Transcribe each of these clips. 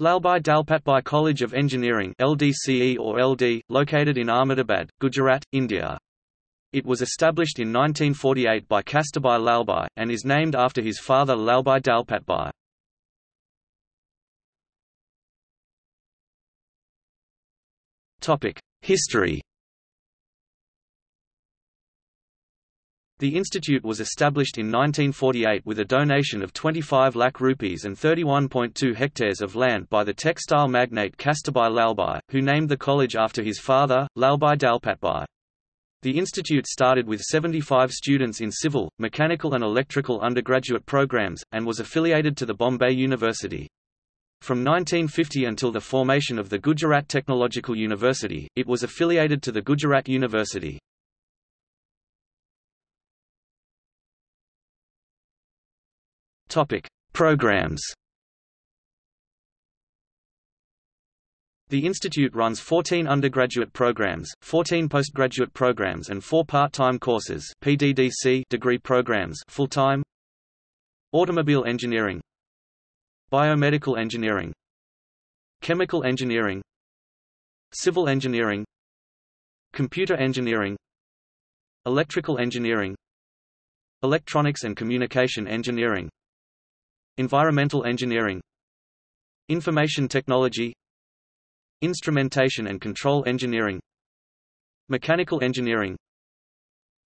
Lalbhai Dalpatbhai College of Engineering LDCE or LD, located in Ahmedabad, Gujarat, India. It was established in 1948 by Kasturbhai Lalbhai, and is named after his father Lalbhai Dalpatbhai. History The institute was established in 1948 with a donation of 25 lakh rupees and 31.2 hectares of land by the textile magnate Kasturbhai Lalbhai, who named the college after his father, Lalbhai Dalpatbhai. The institute started with 75 students in civil, mechanical and electrical undergraduate programs, and was affiliated to the Bombay University. From 1950 until the formation of the Gujarat Technological University, it was affiliated to the Gujarat University. Topic: Programs. The institute runs 14 undergraduate programs, 14 postgraduate programs and 4 part-time courses PDDC degree programs full-time Automobile engineering Biomedical engineering Chemical engineering Civil engineering Computer engineering Electrical engineering Electronics and communication engineering Environmental engineering Information technology Instrumentation and control engineering Mechanical engineering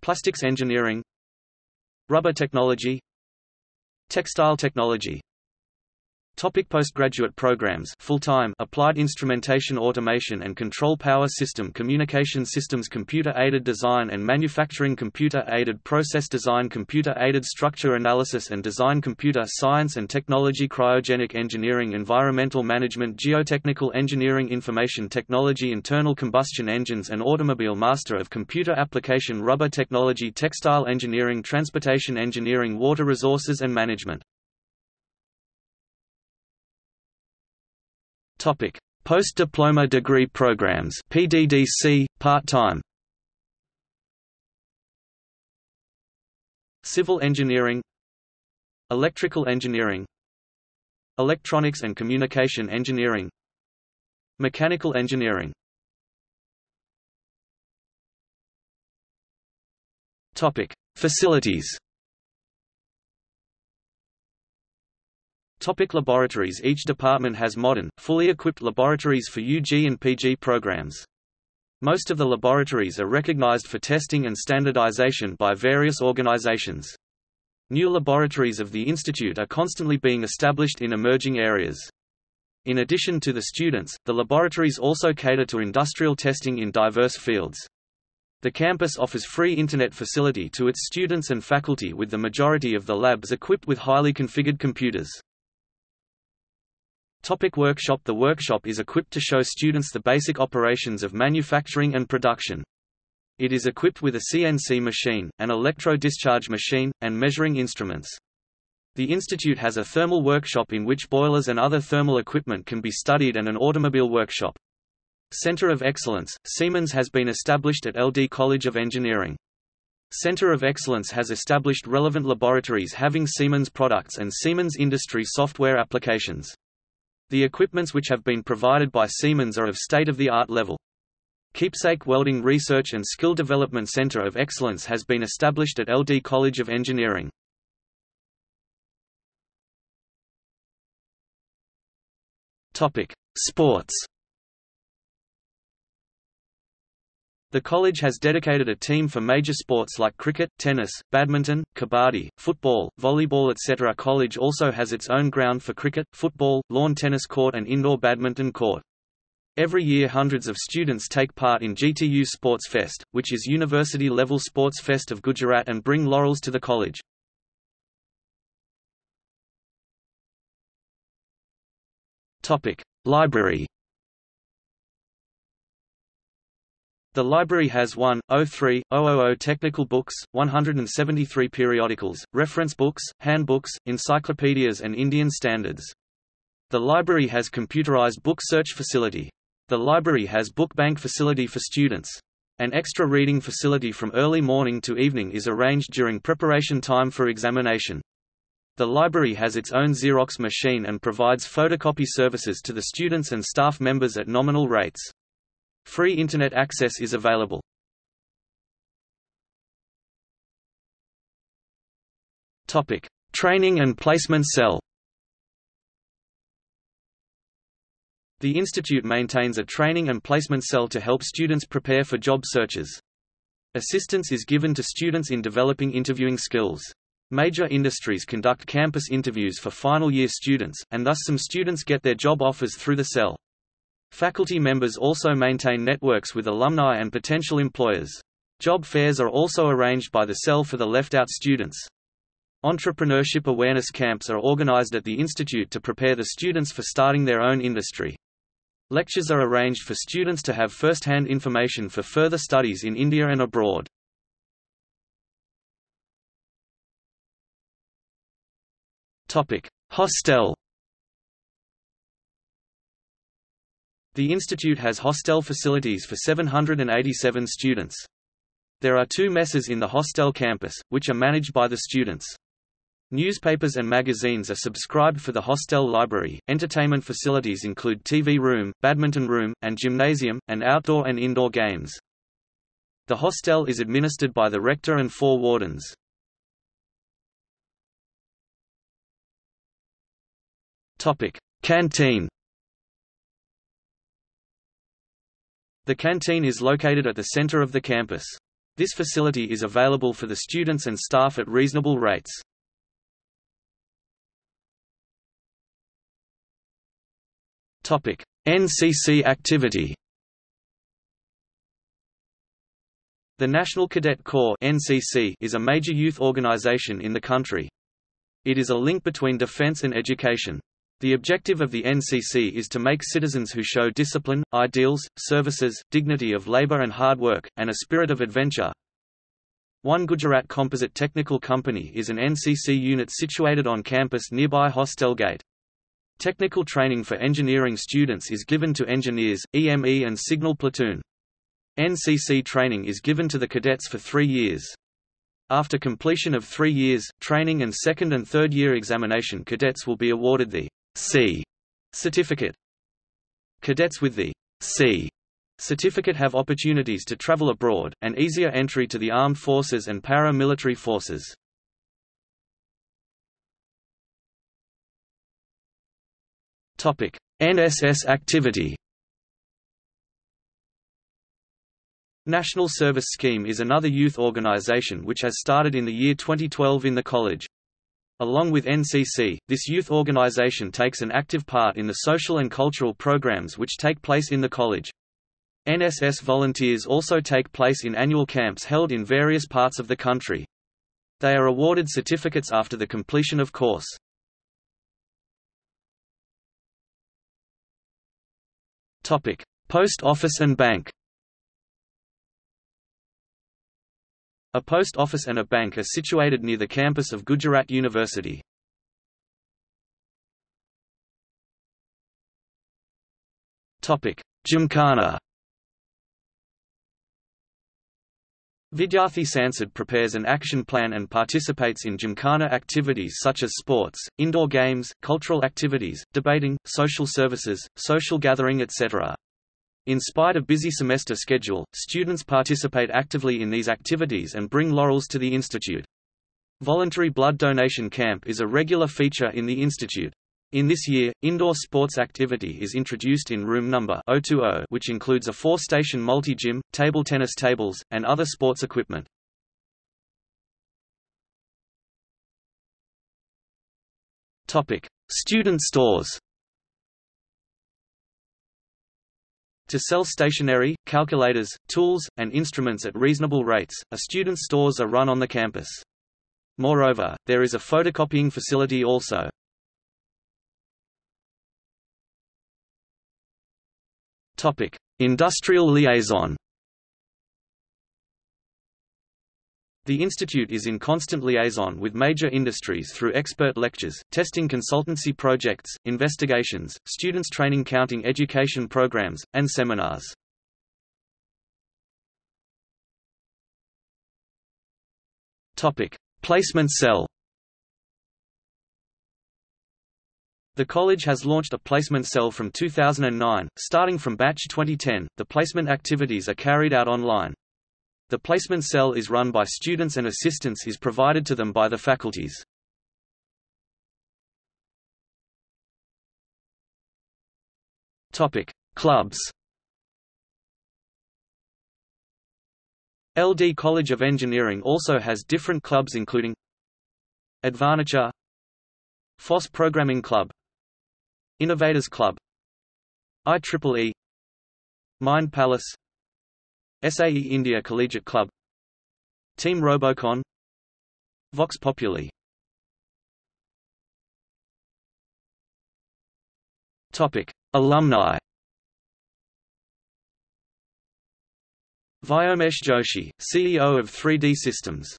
Plastics engineering Rubber technology Textile technology Topic postgraduate programs. Full-time. Applied Instrumentation Automation and Control Power System Communication Systems Computer-Aided Design and Manufacturing Computer-Aided Process Design Computer-Aided Structure Analysis and Design Computer Science and Technology Cryogenic Engineering Environmental Management Geotechnical Engineering Information Technology Internal Combustion Engines and Automobile Master of Computer Application Rubber Technology Textile Engineering Transportation Engineering Water Resources and Management Topic: Post-diploma degree programs PDDC part-time. Civil engineering, Electrical engineering, Electronics and communication engineering, Mechanical engineering. Topic: Facilities. Topic laboratories Each department has modern, fully equipped laboratories for UG and PG programs. Most of the laboratories are recognized for testing and standardization by various organizations. New laboratories of the institute are constantly being established in emerging areas. In addition to the students, the laboratories also cater to industrial testing in diverse fields. The campus offers free internet facility to its students and faculty with the majority of the labs equipped with highly configured computers. Topic workshop The workshop is equipped to show students the basic operations of manufacturing and production. It is equipped with a CNC machine, an electro-discharge machine, and measuring instruments. The institute has a thermal workshop in which boilers and other thermal equipment can be studied and an automobile workshop. Center of Excellence, Siemens has been established at LD College of Engineering. Center of Excellence has established relevant laboratories having Siemens products and Siemens industry software applications. The equipments which have been provided by Siemens are of state-of-the-art level. Keepsake Welding Research and Skill Development Center of Excellence has been established at LD College of Engineering. Topic: Sports. The college has dedicated a team for major sports like cricket, tennis, badminton, kabaddi, football, volleyball etc. College also has its own ground for cricket, football, lawn tennis court and indoor badminton court. Every year hundreds of students take part in GTU Sports Fest, which is university-level sports fest of Gujarat and bring laurels to the college. Library The library has 1, 03, 000 technical books, 173 periodicals, reference books, handbooks, encyclopedias and Indian standards. The library has computerized book search facility. The library has book bank facility for students. An extra reading facility from early morning to evening is arranged during preparation time for examination. The library has its own Xerox machine and provides photocopy services to the students and staff members at nominal rates. Free Internet access is available. Topic: Training and Placement Cell. The institute maintains a training and placement cell to help students prepare for job searches. Assistance is given to students in developing interviewing skills. Major industries conduct campus interviews for final year students, and thus some students get their job offers through the cell. Faculty members also maintain networks with alumni and potential employers. Job fairs are also arranged by the cell for the left-out students. Entrepreneurship awareness camps are organized at the institute to prepare the students for starting their own industry. Lectures are arranged for students to have first-hand information for further studies in India and abroad. Hostel The institute has hostel facilities for 787 students. There are two messes in the hostel campus, which are managed by the students. Newspapers and magazines are subscribed for the hostel library. Entertainment facilities include TV room, badminton room, and gymnasium, and outdoor and indoor games. The hostel is administered by the rector and four wardens. Topic: Canteen. The canteen is located at the center of the campus. This facility is available for the students and staff at reasonable rates. Topic: NCC activity. The National Cadet Corps (NCC) is a major youth organization in the country. It is a link between defense and education. The objective of the NCC is to make citizens who show discipline, ideals, services, dignity of labor and hard work, and a spirit of adventure. One Gujarat Composite Technical Company is an NCC unit situated on campus nearby Hostel Gate. Technical training for engineering students is given to engineers, EME and signal platoon. NCC training is given to the cadets for three years. After completion of three years, training and second and third year examination cadets will be awarded the C certificate. Cadets with the C certificate have opportunities to travel abroad, and easier entry to the armed forces and para-military forces. NSS activity National Service Scheme is another youth organization which has started in the year 2012 in the college. Along with NCC, this youth organization takes an active part in the social and cultural programs which take place in the college. NSS volunteers also take place in annual camps held in various parts of the country. They are awarded certificates after the completion of course. Post office and bank. A post office and a bank are situated near the campus of Gujarat University. Gymkhana. Vidyarthi Sansad prepares an action plan and participates in Gymkhana activities such as sports, indoor games, cultural activities, debating, social services, social gathering etc. In spite of busy semester schedule, students participate actively in these activities and bring laurels to the institute. Voluntary blood donation camp is a regular feature in the institute. In this year, indoor sports activity is introduced in room number 020 which includes a four-station multi-gym, table tennis tables, and other sports equipment. – Student stores To sell stationery, calculators, tools, and instruments at reasonable rates, a student's stores are run on the campus. Moreover, there is a photocopying facility also. Industrial liaison. The institute is in constant liaison with major industries through expert lectures, testing consultancy projects, investigations, students training counting education programs, and seminars. Placement cell. The college has launched a placement cell from 2009. Starting from batch 2010, the placement activities are carried out online. The placement cell is run by students and assistance is provided to them by the faculties. Clubs. LD College of Engineering also has different clubs including Advanture FOSS Programming Club Innovators Club IEEE Mind Palace SAE India Collegiate Club. Team Robocon. Vox Populi. Topic Alumni. Vyomesh Joshi, CEO of 3D Systems